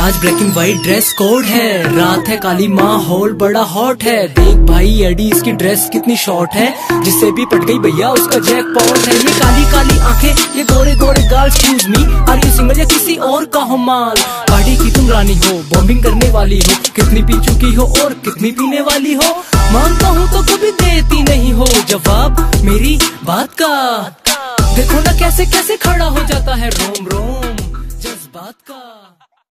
आज black and white dress code है। रात है, काली माहौल बड़ा हॉट है। देख भाई एडी इसकी ड्रेस कितनी शॉर्ट है। जिससे भी पट गई भैया, उसका जैक पॉट है। ये काली काली आँखें, ये गोरे गोरे गाल choose me are you single या किसी और का हो माल? पार्टी की तुम रानी हो बॉम्बिंग करने वाली हो। कितनी पी चुकी हो और कितनी पीने वाली हो। मानता हूँ तो कभी देती नहीं हो। जवाब, मेरी बात का। देखो ना कैसे कैसे खड़ा हो जाता है। रोम रोम, जज्बात का।